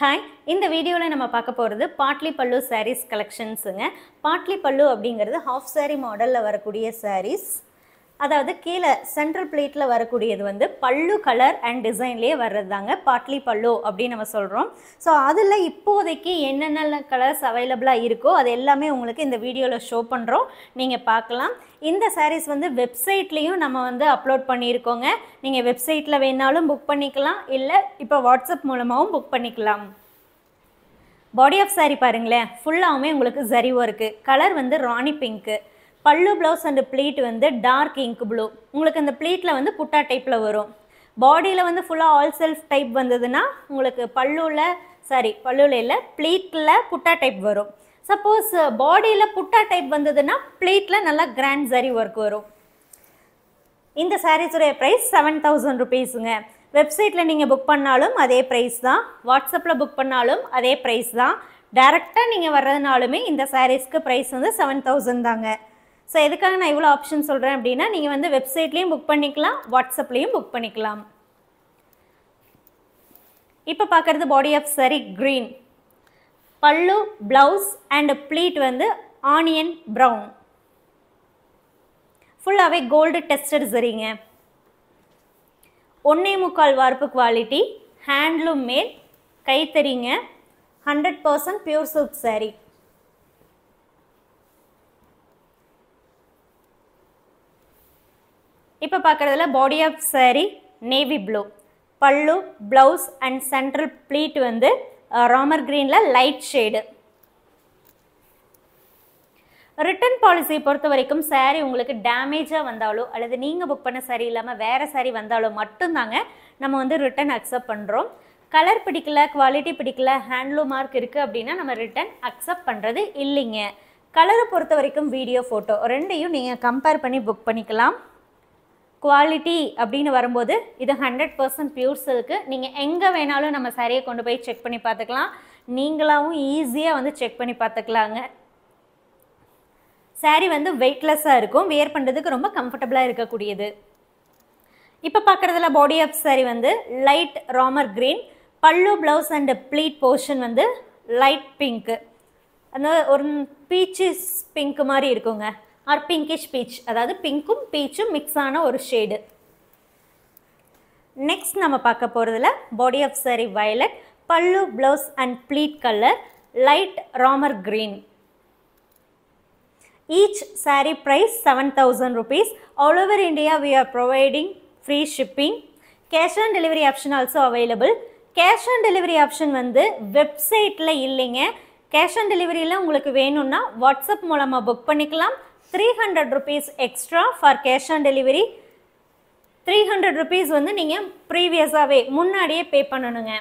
Hi இந்த வீடியோவில் நம்ம பார்க்க போகிறது பாட்லி பல்லு சாரீஸ் கலெக்ஷன்ஸுங்க பாட்லி பல்லு அப்படிங்கிறது ஹாஃப் சாரீ மாடலில் வரக்கூடிய சாரீஸ் அதாவது கீழே சென்ட்ரல் பிளேட்டில் வரக்கூடியது வந்து பல்லு கலர் அண்ட் டிசைன்லேயே வர்றது தாங்க பாட்லி பல்லு அப்படின்னு நம்ம சொல்கிறோம் ஸோ அதில் இப்போதைக்கு என்னென்ன கலர்ஸ் அவைலபிளாக இருக்கோ அது எல்லாமே உங்களுக்கு இந்த வீடியோவில் ஷோ பண்ணுறோம் நீங்கள் பார்க்கலாம். இந்த சாரீஸ் வந்து வெப்சைட்லேயும் நம்ம வந்து அப்லோட் பண்ணியிருக்கோங்க. நீங்கள் வெப்சைட்டில் வேணாலும் புக் பண்ணிக்கலாம். இல்லை இப்போ வாட்ஸ்அப் மூலமாகவும் புக் பண்ணிக்கலாம். பாடி ஆஃப் சாரீ பாருங்களேன். ஃபுல்லாகவுமே உங்களுக்கு ஜரி ஒர்க்கு கலர் வந்து rani pink pallu blouse and pleat வந்து டார்க் இங்க் ப்ளூ உங்களுக்கு இந்த ப்ளீட்டில் வந்து புட்டா டைப்பில் வரும். பாடியில் வந்து ஃபுல்லாக ஆல் செல்ஃப் டைப் வந்ததுன்னா உங்களுக்கு பல்லுவில் சாரி பல்லுவில் இல்லை ப்ளீட்டில் புட்டா டைப் வரும். சப்போஸ் பாடியில் புட்டா டைப் வந்ததுன்னா ப்ளீட்டில் நல்லா கிராண்ட் ஜரி ஒர்க் வரும். இந்த சாரீஸுடைய ப்ரைஸ் செவன் தௌசண்ட் ருபீஸுங்க வெப்சைட்டில் நீங்கள் புக் பண்ணாலும் அதே ப்ரைஸ் தான். வாட்ஸ்அப்பில் புக் பண்ணாலும் அதே ப்ரைஸ் தான். டேரெக்டாக நீங்கள் வர்றதுனாலுமே இந்த சாரீஸ்க்கு ப்ரைஸ் வந்து செவன் தௌசண்ட் தாங்க. ஸோ எதுக்காக நான் இவ்வளோ ஆப்ஷன் சொல்கிறேன் அப்படின்னா நீங்கள் வந்து வெப்சைட்லேயும் புக் பண்ணிக்கலாம் வாட்ஸ்அப்லேயும் புக் பண்ணிக்கலாம். இப்போ பார்க்குறது பாடி ஆஃப் சரி green pallu blouse and pleat வந்து ஆனியன் ப்ரௌன் ஃபுல்லாகவே கோல்டு டெஸ்டட் சரிங்க. ஒன்றே முக்கால் வார்ப்பு குவாலிட்டி ஹேண்ட்லூம் மேல் கைத்தறிங்க hundred percent pure silk saree இப்போ பார்க்குறதுல body off saree navy blue pallu blouse and central pleat வந்து ராமர் க்ரீனில் லைட் ஷேடு ரிட்டர்ன் பாலிசி பொறுத்த வரைக்கும் சாரீ உங்களுக்கு டேமேஜாக வந்தாலோ அல்லது நீங்கள் புக் பண்ண saree இல்லாமல் வேறு சாரீ வந்தாலோ மட்டும்தாங்க நம்ம வந்து ரிட்டர்ன் அக்செப்ட் பண்ணுறோம் கலர் பிடிக்கல குவாலிட்டி பிடிக்கல ஹேண்ட்லூம் மார்க் இருக்குது அப்படின்னா நம்ம ரிட்டர்ன் அக்செப்ட் பண்ணுறது இல்லைங்க. கலரை பொறுத்த வரைக்கும் வீடியோ ஃபோட்டோ ரெண்டையும் நீங்கள் கம்பேர் பண்ணி புக் பண்ணிக்கலாம். குவாலிட்டி அப்படின்னு வரும்போது இது ஹண்ட்ரட் பர்சன்ட் பியூர் சில்க்கு நீங்கள் எங்கே வேணாலும் நம்ம சரியை கொண்டு போய் செக் பண்ணி பார்த்துக்கலாம். நீங்களாகவும் ஈஸியாக வந்து செக் பண்ணி பார்த்துக்கலாங்க. Saree வந்து வெயிட்லெஸ்ஸாக இருக்கும். வியர் பண்ணுறதுக்கு ரொம்ப கம்ஃபர்டபுளாக இருக்கக்கூடியது. இப்போ பார்க்குறதுல பாடி ஆஃப் saree வந்து light Ramar green pallu blouse and pleat portion வந்து லைட் பிங்க்கு அந்த ஒரு பீச்சு பிங்க் மாதிரி இருக்குங்க. ஆர் பிங்கிஷ் பீச் அதாவது பிங்க்கும் பீச்சும் மிக்ஸ் ஆன ஒரு ஷேடு நெக்ஸ்ட் நம்ம பார்க்க போகிறதுல body off saree violet pallu blouse and pleat colour light Ramar green each saree price 7000 rupees. All over india we are providing free shipping. Cash on delivery option also available. Cash on delivery option வந்து வெப்சைட்டில் இல்லைங்க. Cash on டெலிவரியில் உங்களுக்கு வேணும்னா WhatsApp மூலமாக book பண்ணிக்கலாம். Three hundred rupees extra for cash on delivery three hundred rupees வந்து நீங்கள் ப்ரீவியஸாகவே முன்னாடியே பே பண்ணணுங்க.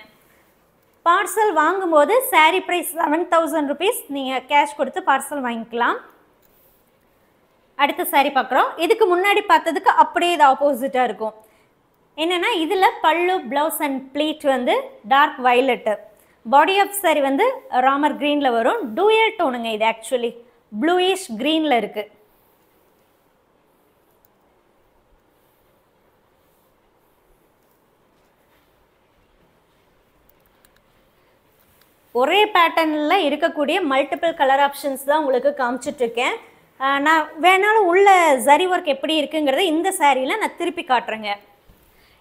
பார்சல் வாங்கும்போது saree price seven thousand rupees நீங்கள் கேஷ் கொடுத்து பார்சல் வாங்கிக்கலாம். அடுத்த சாரீ பார்க்குறோம் இதுக்கு முன்னாடி பார்த்ததுக்கு அப்படியே இது ஆப்போசிட்டாக இருக்கும். என்னென்னா இதில் பல்லு ப்ளவுஸ் அண்ட் ப்ளீட் வந்து dark violet body off saree வந்து ராமர் க்ரீனில் வரும். டூயல் டோனுங்க இது ஆக்சுவலி ப்ளூயிஷ் க்ரீனில் இருக்குது ஒரே பேட்டர்னில் இருக்கக்கூடிய மல்டிபிள் கலர் ஆப்ஷன்ஸ் தான் உங்களுக்கு காமிச்சிட்ருக்கேன். நான் வேணாலும் உள்ள ஜரி ஒர்க் எப்படி இருக்குங்கிறத இந்த சாரியில் நான் திருப்பி காட்டுறேங்க.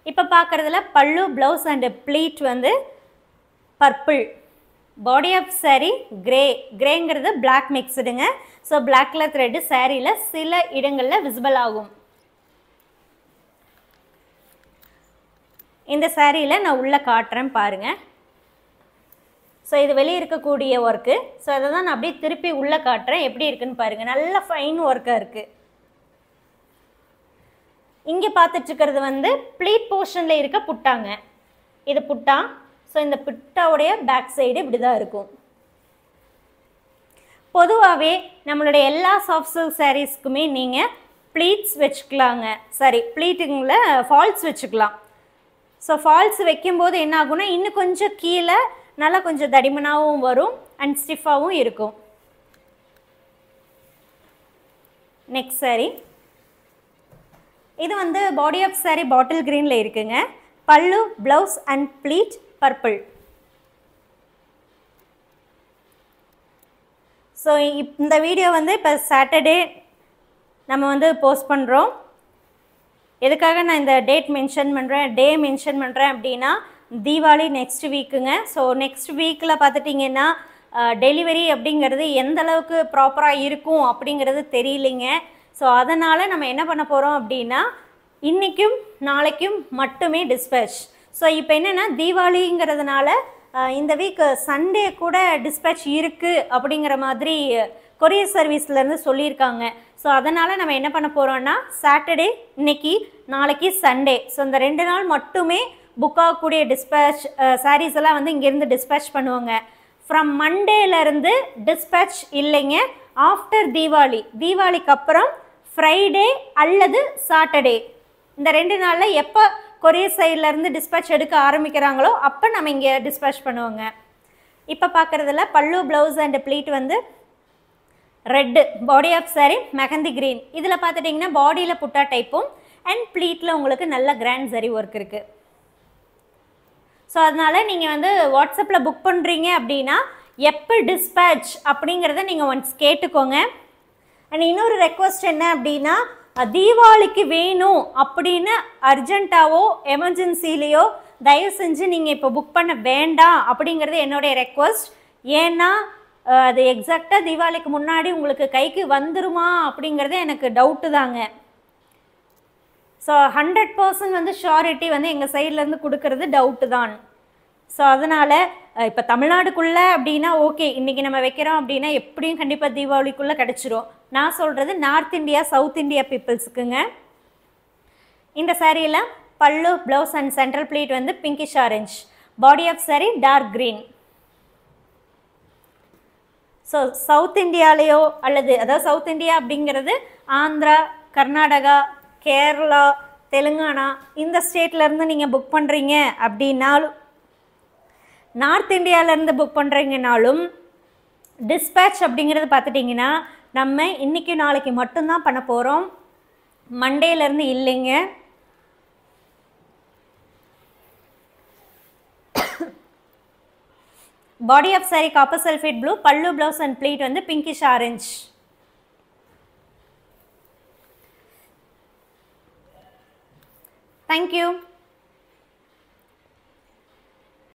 இப்போ பார்க்குறதுல பல்லு ப்ளவுஸ் அண்டு ப்ளீட் வந்து purple body off saree grey கிரேங்கிறது black மிக்ஸ்டுங்க ஸோ பிளாக் கலர் த்ரெட்டு சாரியில் சில இடங்களில் விசிபிள் ஆகும். இந்த சாரியில் நான் உள்ளே காட்டுறேன் பாருங்கள் ஸோ இது வெளியே இருக்கக்கூடிய ஒர்க்கு ஸோ அதை தான் நான் அப்படியே திருப்பி உள்ளே காட்டுறேன். எப்படி இருக்குன்னு பாருங்கள் நல்ல ஃபைன் ஒர்க்காக இருக்குது இங்கே பார்த்துட்ருக்கிறது வந்து ப்ளீட் போர்ஷனில் இருக்க புட்டாங்க. இது புட்டா. ஸோ இந்த புட்டாவுடைய பேக் சைடு இப்படி தான் இருக்கும். பொதுவாகவே நம்மளுடைய எல்லா சாஃப்ட் சில்க் சாரீஸ்க்குமே நீங்கள் ப்ளீட்ஸ் வச்சுக்கலாங்க. சாரி ப்ளீட்டுங்கள ஃபால்ஸ் வச்சுக்கலாம். ஸோ ஃபால்ஸ் வைக்கும்போது என்ன ஆகும்னா இன்னும் கொஞ்சம் கீழே நல்லா கொஞ்சம் தடிமனாகவும் வரும் அண்ட் ஸ்டிஃபாகவும் இருக்கும். நெக்ஸ்ட் சாரீ இது வந்து பாடி ஆஃப் சாரீ பாட்டில் க்ரீனில் இருக்குங்க. Pallu blouse and pleat purple so இந்த வீடியோ வந்து இப்போ சாட்டர்டே நம்ம வந்து போஸ்ட் பண்ணுறோம் எதுக்காக நான் இந்த டேட் மென்ஷன் பண்ணுறேன் டே மென்ஷன் பண்ணுறேன் அப்படின்னா தீபாவளி நெக்ஸ்ட் வீக்குங்க ஸோ நெக்ஸ்ட் வீக்கில் பார்த்துட்டிங்கன்னா டெலிவரி அப்படிங்கிறது எந்த அளவுக்கு ப்ராப்பராக இருக்கும் அப்படிங்கிறது தெரியலைங்க. ஸோ அதனால் நம்ம என்ன பண்ண போகிறோம் அப்படின்னா இன்றைக்கும் நாளைக்கும் மட்டுமே டிஸ்பேச் ஸோ இப்போ என்னென்னா தீபாவளிங்கிறதுனால இந்த வீக் சண்டே கூட டிஸ்பேச் இருக்குது அப்படிங்கிற மாதிரி கொரியர் சர்வீஸ்லேருந்து சொல்லியிருக்காங்க. ஸோ அதனால் நம்ம என்ன பண்ண போகிறோன்னா சாட்டர்டே இன்னைக்கு நாளைக்கு சண்டே ஸோ இந்த ரெண்டு நாள் மட்டுமே புக் ஆகக்கூடிய டிஸ்பேச் சாரீஸ் எல்லாம் வந்து இங்கேருந்து டிஸ்பேச் பண்ணுவாங்க. ஃப்ரம் மண்டேலேருந்து டிஸ்பேச் இல்லைங்க. ஆஃப்டர் தீபாவளி. தீபாவளிக்கு அப்புறம் ஃப்ரைடே அல்லது சாட்டர்டே இந்த ரெண்டு நாளில் எப்போ கொரியர் சைட்லேருந்து டிஸ்பேச் எடுக்க ஆரம்பிக்கிறாங்களோ அப்போ நம்ம இங்கே டிஸ்பேச் பண்ணுவோங்க. இப்போ பார்க்குறதுல பல்லு ப்ளவுஸ் அண்ட் ப்ளீட் வந்து red body off saree mehndi green இதில் பார்த்துட்டிங்கன்னா பாடியில் புட்டா டைப்பும் அண்ட் ப்ளீட்டில் உங்களுக்கு நல்ல கிராண்ட் சரி ஒர்க் இருக்குது ஸோ அதனால் நீங்கள் வந்து வாட்ஸ்அப்பில் புக் பண்ணுறீங்க அப்படின்னா எப்போ டிஸ்பேச் அப்படிங்கிறத நீங்கள் ஒன்ஸ் கேட்டுக்கோங்க. அண்ட் இன்னொரு ரெக்வஸ்ட் என்ன அப்படின்னா தீபாவளிக்கு வேணும் அப்படின்னு அர்ஜென்ட்டாவோ எமர்ஜென்சிலேயோ தயவு செஞ்சு நீங்கள் இப்போ புக் பண்ண வேண்டாம் அப்படிங்கிறது என்னுடைய ரெக்வஸ்ட் ஏன்னா அது எக்ஸாக்டாக தீபாவளிக்கு முன்னாடி உங்களுக்கு கைக்கு வந்துருமா அப்படிங்கிறது எனக்கு டவுட்டு தாங்க. ஸோ ஹண்ட்ரட் பர்சன்ட் வந்து ஷாரிட்டி வந்து எங்கள் சைட்லேருந்து கொடுக்கறது டவுட்டு தான். ஸோ அதனால் இப்போ தமிழ்நாடுக்குள்ளே அப்படின்னா ஓகே இன்றைக்கி நம்ம வைக்கிறோம் அப்படின்னா எப்படியும் கண்டிப்பாக தீபாவளிக்குள்ளே கிடச்சிரும். நான் சொல்கிறது நார்த் இந்தியா சவுத் இந்தியா பீப்புள்ஸுக்குங்க இந்த சாரியில் pallu blouse and central pleat வந்து pinkish orange body off saree dark green so south இந்தியாலேயோ அல்லது அதாவது சவுத் இந்தியா அப்படிங்கிறது ஆந்திரா கர்நாடகா கேரளா தெலுங்கானா இந்த ஸ்டேட்லேருந்து நீங்கள் புக் பண்ணுறீங்க அப்படின்னாலும் நார்த் இந்தியாவிலேருந்து புக் பண்ணுறீங்கனாலும் டிஸ்பேச் அப்படிங்கிறது பார்த்துட்டிங்கன்னா நம்ம இன்றைக்கி நாளைக்கு மட்டும்தான் பண்ண போகிறோம் மண்டேலேருந்து இல்லைங்க. Body off saree copper sulphate blue pallu blouse and pleat வந்து பிங்கிஷ் ஆரஞ்ச் Thank you.